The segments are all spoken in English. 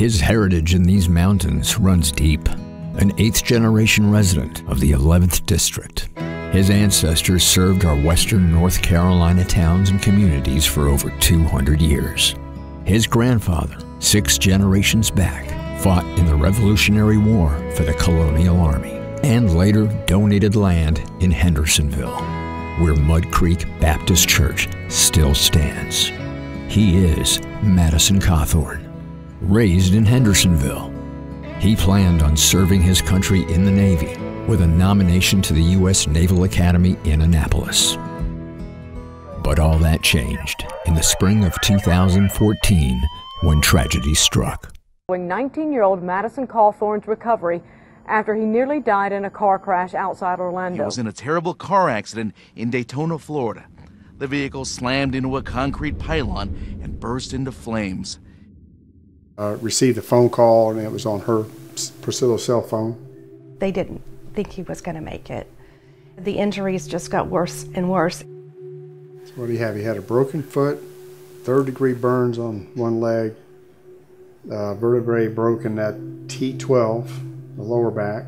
His heritage in these mountains runs deep. An eighth generation resident of the 11th District, his ancestors served our western North Carolina towns and communities for over 200 years. His grandfather, six generations back, fought in the Revolutionary War for the Colonial Army and later donated land in Hendersonville, where Mud Creek Baptist Church still stands. He is Madison Cawthorn, raised in Hendersonville. He planned on serving his country in the Navy with a nomination to the U.S. Naval Academy in Annapolis. But all that changed in the spring of 2014 when tragedy struck. 19 year old Madison Cawthorn's recovery after he nearly died in a car crash outside Orlando. He was in a terrible car accident in Daytona, Florida. The vehicle slammed into a concrete pylon and burst into flames. I received a phone call, and it was on her Priscilla's cell phone. They didn't think he was going to make it. The injuries just got worse and worse. So what do you have? He had a broken foot, third degree burns on one leg, uh, vertebrae broken at T12, the lower back,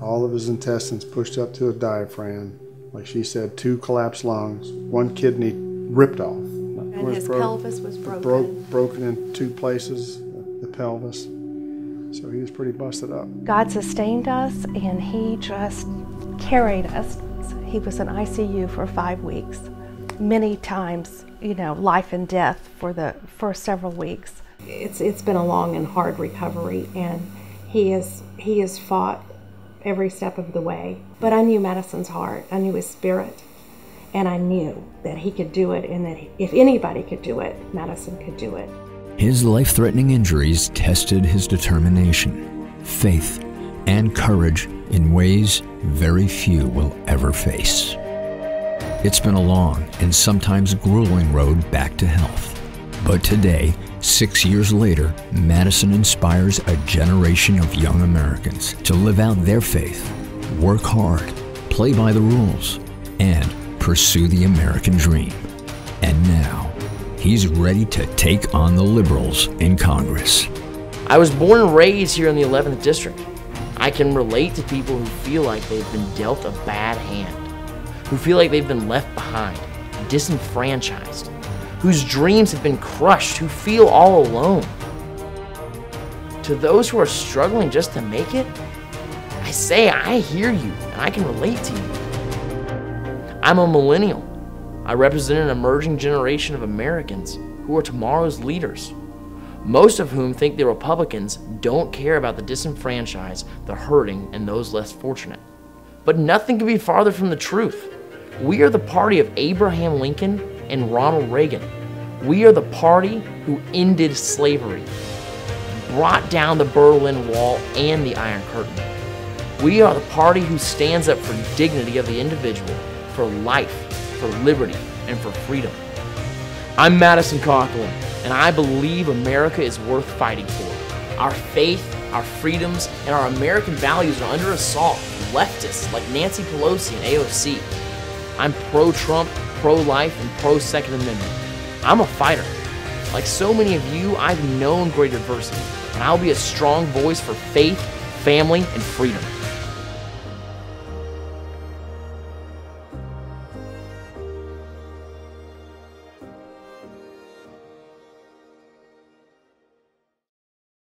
all of his intestines pushed up to a diaphragm. Like she said, two collapsed lungs, one kidney ripped off. And his pelvis was broken. Broke, broken in two places, the pelvis. So he was pretty busted up. God sustained us and he just carried us. He was in ICU for five weeks. Many times, you know, life and death for the for several weeks. It's it's been a long and hard recovery and he has he has fought every step of the way. But I knew Madison's heart. I knew his spirit. And I knew that he could do it and that if anybody could do it, Madison could do it. His life threatening injuries tested his determination, faith, and courage in ways very few will ever face. It's been a long and sometimes grueling road back to health. But today, six years later, Madison inspires a generation of young Americans to live out their faith, work hard, play by the rules, and pursue the American dream. And now, he's ready to take on the liberals in Congress. I was born and raised here in the 11th District. I can relate to people who feel like they've been dealt a bad hand, who feel like they've been left behind, disenfranchised, whose dreams have been crushed, who feel all alone. To those who are struggling just to make it, I say I hear you and I can relate to you. I'm a millennial. I represent an emerging generation of Americans who are tomorrow's leaders, most of whom think the Republicans don't care about the disenfranchised, the hurting, and those less fortunate. But nothing could be farther from the truth. We are the party of Abraham Lincoln and Ronald Reagan. We are the party who ended slavery, brought down the Berlin Wall and the Iron Curtain. We are the party who stands up for dignity of the individual, for life, for liberty, and for freedom. I'm Madison Cawthorn, and I believe America is worth fighting for. Our faith, our freedoms, and our American values are under assault from leftists like Nancy Pelosi and AOC. I'm pro Trump, pro life, and pro Second Amendment. I'm a fighter. Like so many of you, I've known great adversity, and I'll be a strong voice for faith, family, and freedom.